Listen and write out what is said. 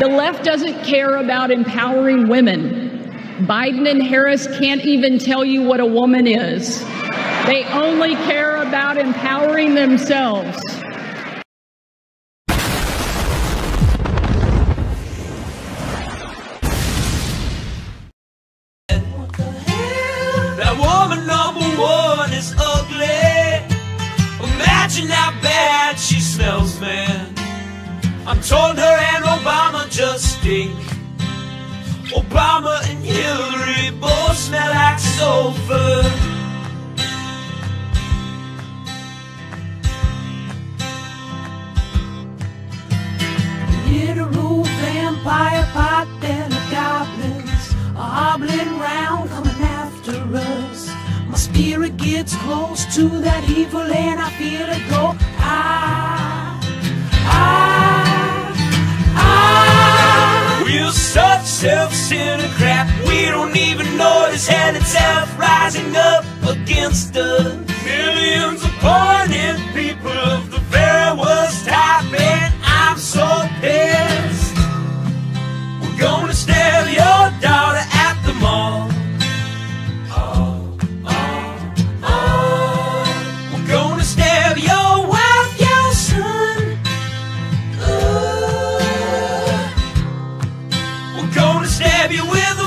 The left doesn't care about empowering women. Biden and Harris can't even tell you what a woman is. They only care about empowering themselves. That woman number one is ugly. Imagine how bad she smells, man. I'm told her and Obama just stink. Obama and Hillary both smell like sulfur. Literal vampire pot and the goblins are hobbling round coming after us. My spirit gets close to that evil and I feel it go. Ah, self-centered crap We don't even notice hell itself rising up against us. Millions of pointed We're gonna stab you with